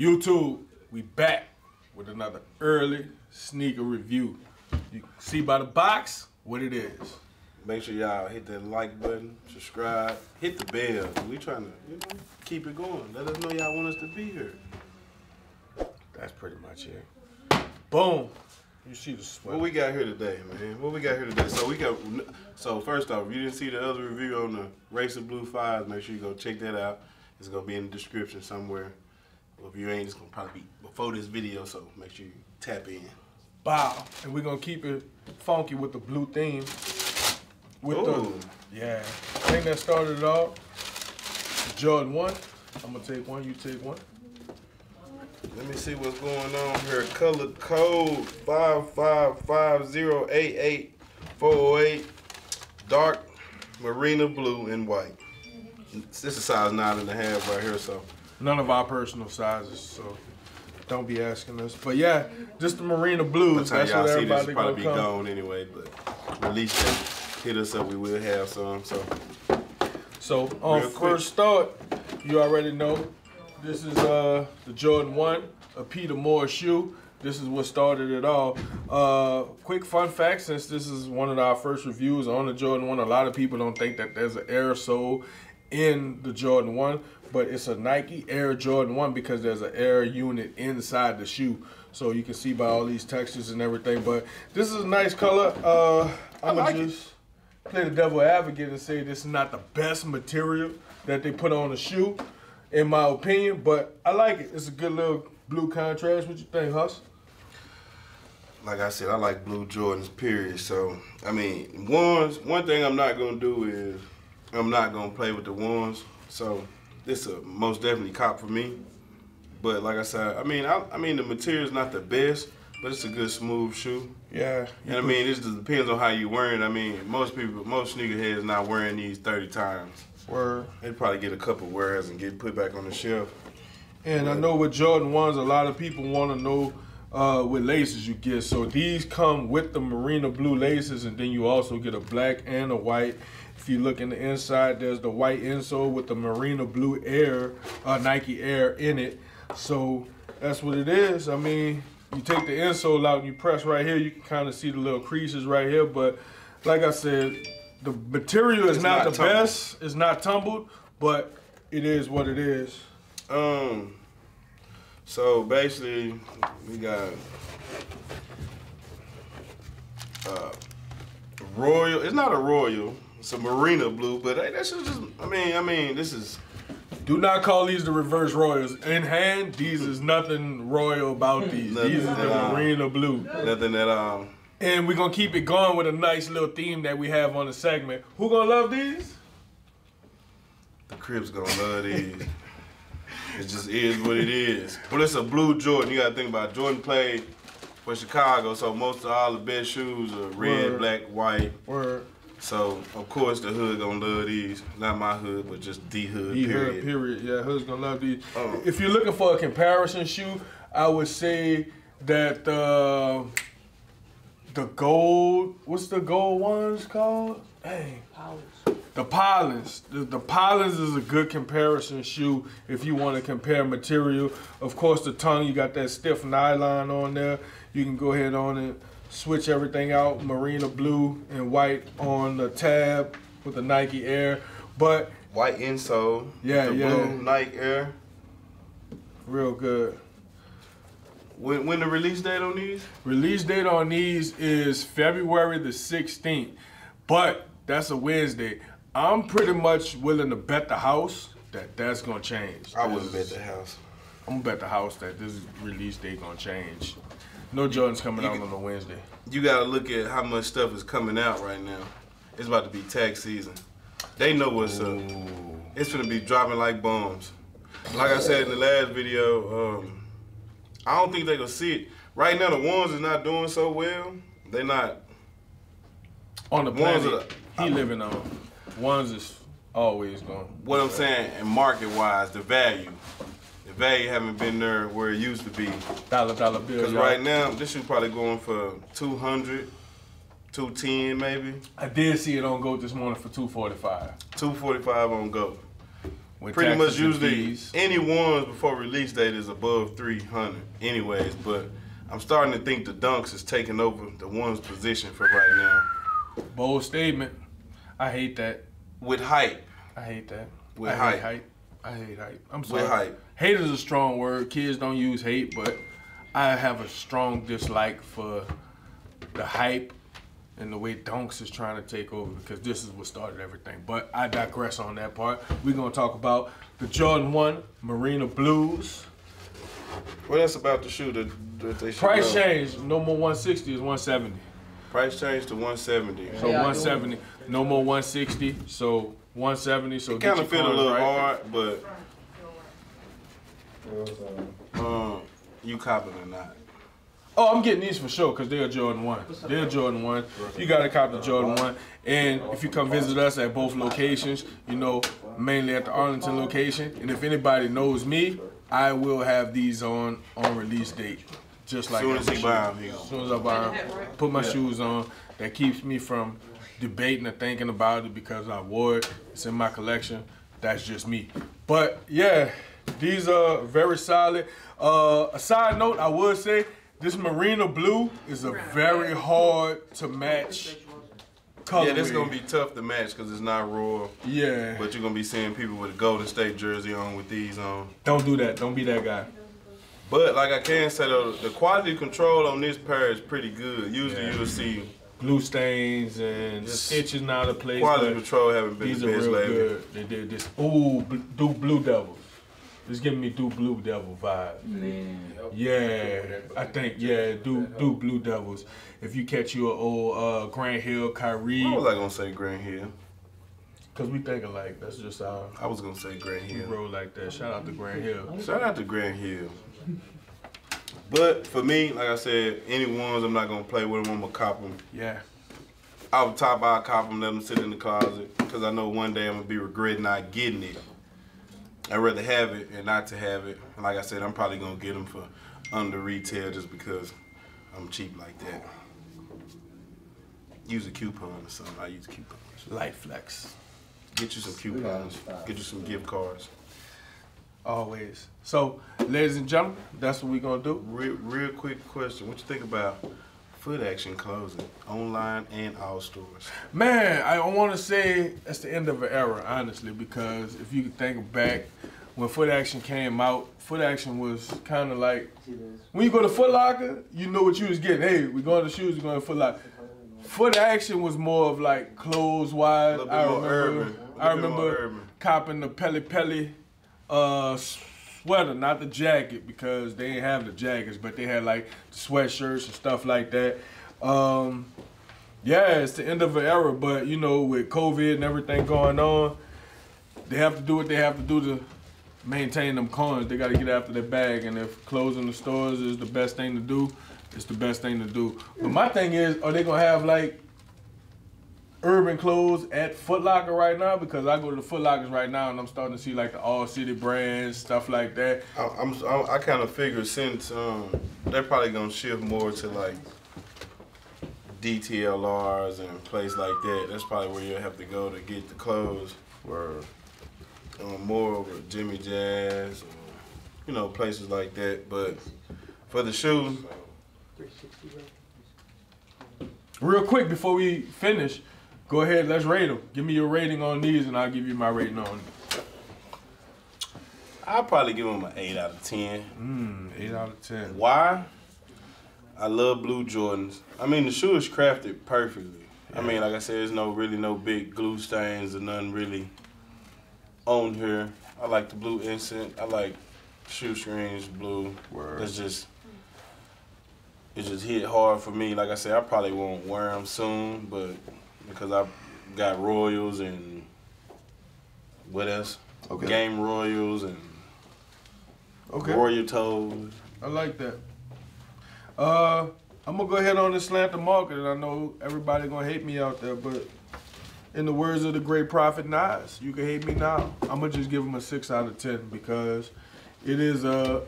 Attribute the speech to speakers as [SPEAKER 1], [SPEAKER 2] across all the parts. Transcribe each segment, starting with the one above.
[SPEAKER 1] YouTube, we back with another early sneaker review. You see by the box what it is.
[SPEAKER 2] Make sure y'all hit that like button, subscribe, hit the bell. We trying to, you know, keep it going. Let us know y'all want us to be here.
[SPEAKER 1] That's pretty much it. Boom. You see the sweat.
[SPEAKER 2] What we got here today, man? What we got here today? So we got. So first off, if you didn't see the other review on the Racer Blue Fives, make sure you go check that out. It's gonna be in the description somewhere. Well, if you ain't, it's gonna probably be before this video. So make sure you tap in.
[SPEAKER 1] Bow. And we're gonna keep it funky with the blue theme. With
[SPEAKER 2] Ooh.
[SPEAKER 1] the yeah. Thing that started it off. Jordan 1. I'm gonna take one, you take one.
[SPEAKER 2] Let me see what's going on here. Color code five five five zero eight eight four zero eight. Dark marina blue and white. This is size nine and a half right here. So
[SPEAKER 1] None of our personal sizes, so don't be asking us. But yeah, just the Marina Blues. That's what
[SPEAKER 2] y'all see this, probably be
[SPEAKER 1] come.
[SPEAKER 2] gone anyway. But release that. Hit us up. We will have some. So
[SPEAKER 1] So on
[SPEAKER 2] quick.
[SPEAKER 1] first start, you already know this is uh the Jordan One, a Peter Moore shoe. This is what started it all. Uh, quick fun fact: since this is one of our first reviews on the Jordan One, a lot of people don't think that there's an air sole in the Jordan One, but it's a Nike Air Jordan One because there's an air unit inside the shoe. So you can see by all these textures and everything. But this is a nice color. Uh, I'm
[SPEAKER 2] like
[SPEAKER 1] gonna
[SPEAKER 2] it.
[SPEAKER 1] just play the devil advocate and say this is not the best material that they put on a shoe, in my opinion. But I like it. It's a good little blue contrast. What you think, Huss?
[SPEAKER 2] like I said, I like blue Jordans. Period. So I mean, ones. One thing I'm not gonna do is I'm not gonna play with the ones. So this a most definitely cop for me. But like I said, I mean, I, I mean the material's not the best, but it's a good smooth shoe.
[SPEAKER 1] Yeah.
[SPEAKER 2] And I mean, it just depends on how you wearing. it. I mean, most people, most sneakerheads not wearing these 30 times.
[SPEAKER 1] Word.
[SPEAKER 2] They probably get a couple wears and get put back on the shelf.
[SPEAKER 1] And I know with Jordan ones, a lot of people want to know uh, what laces you get. So these come with the Marina blue laces, and then you also get a black and a white. If you look in the inside, there's the white insole with the Marina blue Air, uh, Nike Air in it. So that's what it is. I mean, you take the insole out and you press right here, you can kind of see the little creases right here. But like I said, the material is not,
[SPEAKER 2] not
[SPEAKER 1] the
[SPEAKER 2] tumbled.
[SPEAKER 1] best. It's not tumbled, but it is what it is.
[SPEAKER 2] Um. So basically, we got uh, royal. It's not a royal. A marina blue, but hey, that's just. I mean, I mean, this is.
[SPEAKER 1] Do not call these the reverse royals. In hand, these is nothing royal about these.
[SPEAKER 2] Nothing
[SPEAKER 1] these is the
[SPEAKER 2] at all.
[SPEAKER 1] marina blue.
[SPEAKER 2] Nothing that um.
[SPEAKER 1] And we're gonna keep it going with a nice little theme that we have on the segment. Who gonna love these?
[SPEAKER 2] The Crips gonna love these. it just is what it is. But it's a blue Jordan. You gotta think about it. Jordan played for Chicago, so most of all the best shoes are red,
[SPEAKER 1] Word.
[SPEAKER 2] black, white.
[SPEAKER 1] Word.
[SPEAKER 2] So of course the hood gonna love these. Not my hood, but just the hood.
[SPEAKER 1] E
[SPEAKER 2] period.
[SPEAKER 1] hood, period. Yeah, hood's gonna love these.
[SPEAKER 2] Oh.
[SPEAKER 1] If you're looking for a comparison shoe, I would say that uh, the gold, what's the gold ones called? Dang. The Pollens. The, the Pollens is a good comparison shoe if you want to compare material. Of course, the tongue, you got that stiff nylon on there. You can go ahead on and switch everything out, marina blue and white on the tab with the Nike Air. But
[SPEAKER 2] White insole.
[SPEAKER 1] Yeah,
[SPEAKER 2] the
[SPEAKER 1] yeah.
[SPEAKER 2] Blue Nike Air.
[SPEAKER 1] real good.
[SPEAKER 2] When when the release date on these?
[SPEAKER 1] Release date on these is February the 16th, but that's a Wednesday. I'm pretty much willing to bet the house that that's gonna change.
[SPEAKER 2] I wouldn't bet the house.
[SPEAKER 1] I'm gonna bet the house that this release date gonna change. No Jordan's coming
[SPEAKER 2] You
[SPEAKER 1] out
[SPEAKER 2] can-
[SPEAKER 1] on a Wednesday.
[SPEAKER 2] You gotta look at how much stuff is coming out right now. It's about to be tax season. They know what's up. It's gonna be dropping like bombs. Like I said in the last video, um, I don't think they gonna see it. Right now, the ones is not doing so well. They not.
[SPEAKER 1] On the
[SPEAKER 2] Ones
[SPEAKER 1] planet
[SPEAKER 2] are-
[SPEAKER 1] he living on, ones is always going.
[SPEAKER 2] What I'm saying, and market wise, the value, the value haven't been there where it used to be.
[SPEAKER 1] Dollar dollar bill.
[SPEAKER 2] Because right now, this shoe probably going for 200, 210 maybe,
[SPEAKER 1] I did see it on Go this morning for 245.
[SPEAKER 2] 245 on go.
[SPEAKER 1] With
[SPEAKER 2] pretty much usually any ones before release date is above 300 anyways but i'm starting to think the dunks is taking over the ones position for right now
[SPEAKER 1] Bold statement. I hate that.
[SPEAKER 2] with hype
[SPEAKER 1] I hate that.
[SPEAKER 2] With
[SPEAKER 1] I
[SPEAKER 2] hype.
[SPEAKER 1] Hate hype. I hate hype. I'm sorry.
[SPEAKER 2] with hype
[SPEAKER 1] Hate is a strong word. Kids don't use hate, but I have a strong dislike for the hype and the way Dunks is trying to take over because this is what started everything. But I digress on that part. We're gonna talk about the Jordan One Marina Blues.
[SPEAKER 2] what else about the shoe that, that they should
[SPEAKER 1] Price
[SPEAKER 2] go?
[SPEAKER 1] change. No more 160 is 170.
[SPEAKER 2] price change to 170
[SPEAKER 1] So
[SPEAKER 3] Yeah,
[SPEAKER 1] 170. No more 160. So 170. So
[SPEAKER 2] it
[SPEAKER 1] get
[SPEAKER 2] kind
[SPEAKER 1] your
[SPEAKER 2] of feel a
[SPEAKER 1] cons
[SPEAKER 2] little
[SPEAKER 1] right.
[SPEAKER 2] hard but um you copping or not
[SPEAKER 1] Oh, I'm getting these for sure because they're Jordan 1. They're Jordan 1. You got to cop the Jordan 1. And if you come visit us at both locations, you know, mainly at the Arlington location. And if anybody knows me, I will have these on on release date. Just like
[SPEAKER 2] soon as
[SPEAKER 1] every
[SPEAKER 2] he buy them he
[SPEAKER 1] As soon as I buy them, put my shoes on. That keeps me from debating or thinking about it because I wore it. It's in my collection. That's just me. But yeah, these are very solid. Uh, a side note, I would say this Marina Blue is a very hard to match color.
[SPEAKER 2] yeah, this is gonna be tough to match because it's not royal.
[SPEAKER 1] Yeah.
[SPEAKER 2] But you're gonna be seeing people with a Golden State jersey on with these on.
[SPEAKER 1] Don't do that. Don't be that guy.
[SPEAKER 2] But like I can say though, the quality control on this pair is pretty good. Usually
[SPEAKER 1] Yeah.
[SPEAKER 2] you'll see
[SPEAKER 1] Glue stains and
[SPEAKER 2] Just
[SPEAKER 1] stitches out of place.
[SPEAKER 2] quality control haven't been
[SPEAKER 1] These
[SPEAKER 2] the
[SPEAKER 1] are
[SPEAKER 2] best
[SPEAKER 1] real
[SPEAKER 2] lately.
[SPEAKER 1] good. They did this. Ooh, Duke Blue Devils. It's giving me Duke Blue Devil vibe. Yeah, I think yeah, Duke Duke Blue Devils. If you catch your old uh, Grant Hill, Kyrie,
[SPEAKER 2] What was I gonna say Grand Hill?
[SPEAKER 1] cause we think like That's just how
[SPEAKER 2] I was gonna say Grand Hill.
[SPEAKER 1] roll like that. Shout out to Grand Hill.
[SPEAKER 2] Shout out to Grand Hill. But for me, like I said, any ones I'm not gonna play with them. I'm gonna cop them.
[SPEAKER 1] Yeah,
[SPEAKER 2] Off the top, I'll cop them, let them sit in the closet, because I know one day I'm gonna be regretting not getting it. I'd rather have it and not to have it. Like I said, I'm probably gonna get them for under retail just because I'm cheap like that. Use a coupon or something. I use coupons.
[SPEAKER 1] light flex.
[SPEAKER 2] Get you some coupons. Get you some gift cards.
[SPEAKER 1] Always. So, ladies and gentlemen, that's what we're gonna do.
[SPEAKER 2] Real, real quick question. What you think about foot action closing online and all stores?
[SPEAKER 1] Man, I want to say that's the end of an era, honestly, because if you think back when Foot Action came out, Foot Action was kind of like when you go to Foot Locker, you know what you was getting. Hey, we going to shoes, we going to Foot Locker. Foot Action was more of like clothes wise.
[SPEAKER 2] A little bit
[SPEAKER 1] I remember, I
[SPEAKER 2] little bit more
[SPEAKER 1] remember copping the Pelle Pelle uh, sweater, not the jacket, because they didn't have the jackets, but they had like sweatshirts and stuff like that. Um, yeah, it's the end of an era, but you know, with COVID and everything going on, they have to do what they have to do to maintain them coins. They got to get after their bag, and if closing the stores is the best thing to do, it's the best thing to do. But my thing is, are they gonna have like urban clothes at Foot Locker right now? Because I go to the Foot Lockers right now, and I'm starting to see like the All City brands, stuff like that.
[SPEAKER 2] I, I'm, I, I kind of figure since um, they're probably gonna shift more to like DTLRs and places like that. That's probably where you'll have to go to get the clothes.
[SPEAKER 1] Where
[SPEAKER 2] Um, more over Jimmy Jazz, or, you know, places like that. But for the shoes,
[SPEAKER 1] Real quick before we finish, go ahead, let's rate them. Give me your rating on these, and I'll give you my rating on them.
[SPEAKER 2] I'll probably give them an eight out of ten.
[SPEAKER 1] Mm, eight out of ten.
[SPEAKER 2] Why? I love blue Jordans. I mean, the shoe is crafted perfectly. I mean, like I said, there's no really no big glue stains or none really on here. I like the blue instant. I like shoestrings blue.
[SPEAKER 1] Word.
[SPEAKER 2] It's just it just hit hard for me. Like I said, I probably won't wear them soon, but because I got Royals and what else?
[SPEAKER 1] Okay.
[SPEAKER 2] Game Royals and
[SPEAKER 1] Okay.
[SPEAKER 2] Royal Toes.
[SPEAKER 1] I like that. Uh, I'm gonna go ahead on and slant the market, and I know everybody gonna hate me out there, but in the words of the great prophet Nas, you can hate me now. I'm gonna just give him a six out of ten because it is a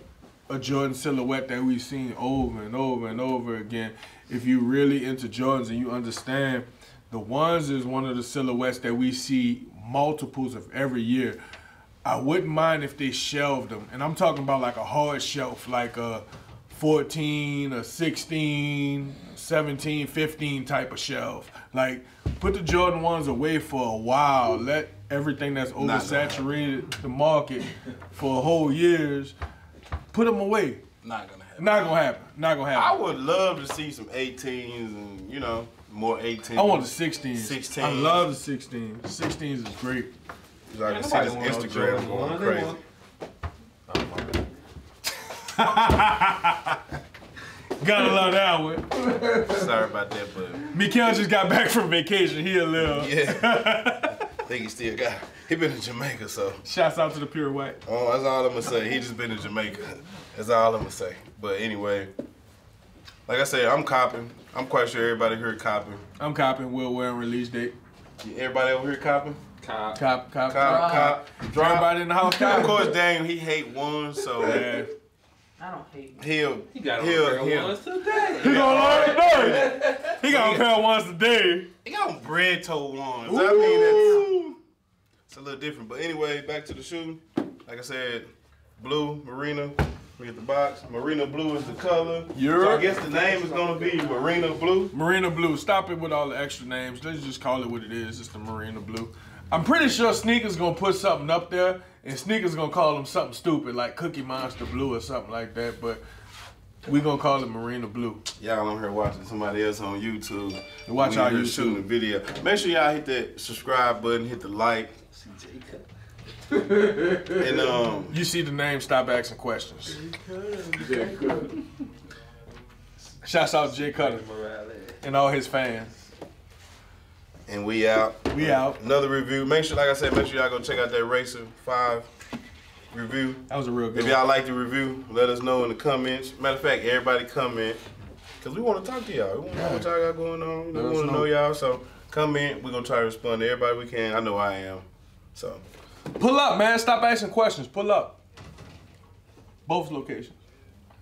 [SPEAKER 1] a Jordan silhouette that we've seen over and over and over again. If you really into Jordans and you understand, the ones is one of the silhouettes that we see multiples of every year. I wouldn't mind if they shelved them, and I'm talking about like a hard shelf, like a 14, a 16, 17, 15 type of shelf. Like put the Jordan ones away for a while. Let everything that's oversaturated the market for a whole years. Put them away.
[SPEAKER 3] Not gonna happen.
[SPEAKER 1] Not gonna happen. Not gonna happen.
[SPEAKER 2] I would love to see some 18s and you know more 18s.
[SPEAKER 1] I want the 16s.
[SPEAKER 2] 16s.
[SPEAKER 1] I love the 16s. 16s is great.
[SPEAKER 2] I can see this Instagram going crazy.
[SPEAKER 1] Gotta love that one.
[SPEAKER 2] Sorry about that, but
[SPEAKER 1] Mikael just got back from vacation. He a little.
[SPEAKER 2] yeah, I think he still got. He been in Jamaica, so
[SPEAKER 1] Shouts out to the pure white.
[SPEAKER 2] oh, that's all I'm gonna say. He just been in Jamaica. That's all I'm gonna say. But anyway, like I said, I'm copping. I'm quite sure everybody here copping.
[SPEAKER 1] I'm copping. Will wearing release date.
[SPEAKER 2] Everybody over here copping.
[SPEAKER 3] Cop.
[SPEAKER 1] Cop, cop,
[SPEAKER 2] Cop, cop, drop.
[SPEAKER 1] Everybody in the house cop.
[SPEAKER 2] Of course, Daniel, he hate one, so
[SPEAKER 1] Man.
[SPEAKER 4] I don't hate.
[SPEAKER 2] he'll
[SPEAKER 3] He got
[SPEAKER 2] he'll
[SPEAKER 3] a pair
[SPEAKER 2] he'll.
[SPEAKER 3] of ones today.
[SPEAKER 1] He gonna learn today. He got a pair once a day.
[SPEAKER 2] He got on bread toe ones. I mean, that's it's a little different. But anyway, back to the shoe. Like I said, blue, Marina. We get the box. Marina blue is the color.
[SPEAKER 1] You're-
[SPEAKER 2] So I guess the name is gonna be Marina blue.
[SPEAKER 1] Marina Blue. Stop it with all the extra names. Let's just call it what it is. It's the Marina Blue. I'm pretty sure Sneakers gonna put something up there, and Sneakers gonna call them something stupid like Cookie Monster Blue or something like that. But we gonna call it Marina Blue.
[SPEAKER 2] Y'all on here watching somebody else on YouTube.
[SPEAKER 1] Watch
[SPEAKER 2] We
[SPEAKER 1] our
[SPEAKER 2] here
[SPEAKER 1] YouTube.
[SPEAKER 2] shooting the video. Make sure y'all hit that subscribe button, hit the like, and um.
[SPEAKER 1] You see the name, stop asking questions. Shouts out to Jay Cutter and all his fans.
[SPEAKER 2] And we out.
[SPEAKER 1] We out.
[SPEAKER 2] Another review. Make sure, like I said, make sure y'all go check out that Racer 5 review.
[SPEAKER 1] That was a real good
[SPEAKER 2] If y'all like the review, let us know in the comments. Matter of fact, everybody comment. Because we want to talk to y'all. We want to know what y'all got going on. We want to
[SPEAKER 1] know.
[SPEAKER 2] know y'all. So comment. We're going to try to respond to everybody we can. I know I am. So,
[SPEAKER 1] Pull up, man. Stop asking questions. Pull up. Both locations.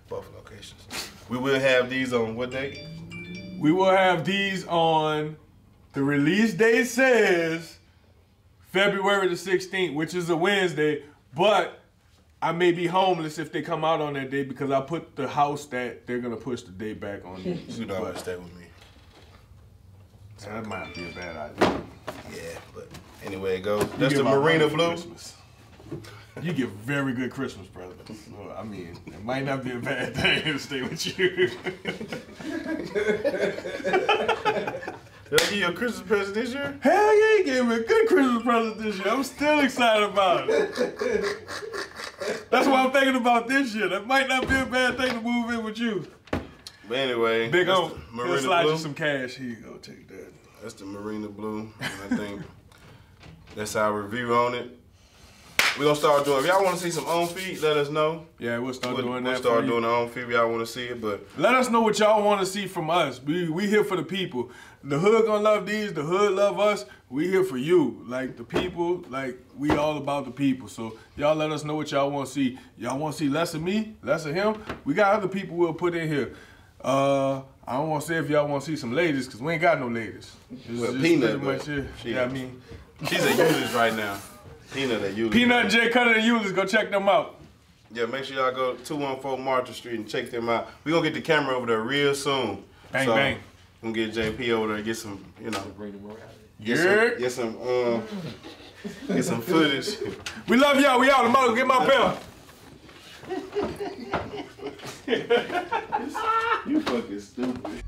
[SPEAKER 2] both locations. We will have these on what date?
[SPEAKER 1] We will have these on the release date says February the 16th, which is a Wednesday, but I may be homeless if they come out on that day because I put the house that they're gonna push the date back on these.
[SPEAKER 2] You know how
[SPEAKER 1] But
[SPEAKER 2] to stay with me.
[SPEAKER 1] that might be a bad idea.
[SPEAKER 2] Yeah, but anyway, it goes. That's the Marina Blue.
[SPEAKER 1] You get very good Christmas presents. Well, I mean, it might not be a bad thing to stay with you.
[SPEAKER 2] Did I give you a Christmas present this year?
[SPEAKER 1] Hell yeah, he gave me a good Christmas present this year. I'm still excited about it. That's what I'm thinking about this year. That might not be a bad thing to move in with you.
[SPEAKER 2] But anyway,
[SPEAKER 1] Big O, we'll
[SPEAKER 2] Marina
[SPEAKER 1] slide
[SPEAKER 2] Blue.
[SPEAKER 1] you some cash. Here you go, take that.
[SPEAKER 2] That's the Marina Blue. And I think that's our review on it. We're gonna start doing. If y'all want to see some own feet, let us know.
[SPEAKER 1] Yeah, we'll start
[SPEAKER 2] We'll,
[SPEAKER 1] doing
[SPEAKER 2] we'll
[SPEAKER 1] that.
[SPEAKER 2] start
[SPEAKER 1] for you.
[SPEAKER 2] doing the on feet. If y'all want to see it, but
[SPEAKER 1] Let us know what y'all want to see from us. We we here for the people. The hood gonna love these. The hood love us. We here for you. Like the people. Like we all about the people. So y'all let us know what y'all want to see. Y'all want to see less of me, less of him. We got other people we'll put in here. Uh, I don't want to say if y'all want to see some ladies because we ain't got no ladies. It's
[SPEAKER 2] Well,
[SPEAKER 1] just
[SPEAKER 2] Peanut,
[SPEAKER 1] pretty much it.
[SPEAKER 2] She-
[SPEAKER 1] Yeah, I mean,
[SPEAKER 2] she's at Euless right now. Peanut at Euless.
[SPEAKER 1] Peanut, J Cutter, and Euless. Go check them out.
[SPEAKER 2] Yeah, make sure y'all go 214 Martin Street and check them out. we gonna get the camera over there real soon.
[SPEAKER 1] Bang,
[SPEAKER 2] so,
[SPEAKER 1] bang.
[SPEAKER 2] We're gonna get JP over there and get some, you know,
[SPEAKER 3] Bring them around.
[SPEAKER 2] get
[SPEAKER 1] Yeah.
[SPEAKER 2] some, get some, um, get some footage.
[SPEAKER 1] We love y'all. We out. I'm about to get my bell.
[SPEAKER 2] you fucking stupid.